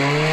Yeah.